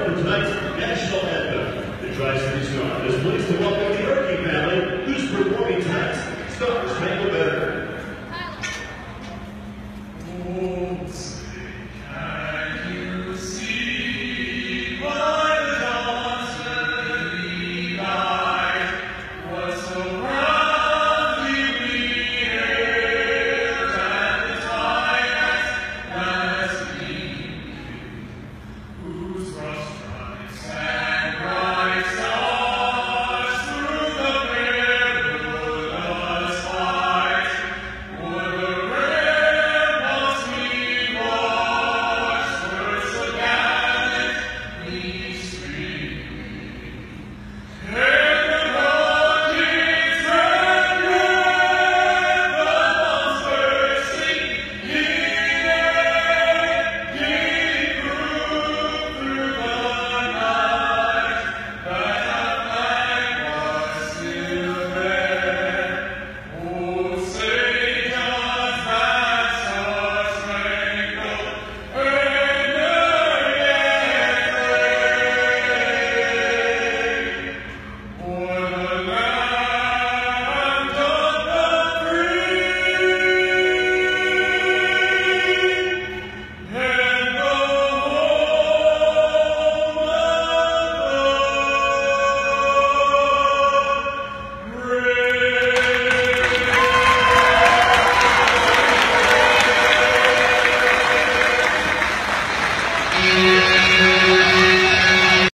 For tonight's national anthem, the Tri-City Storm is pleased to welcome the Ehrke family, who's performing tonight's Star Spangled Banner. Can you see what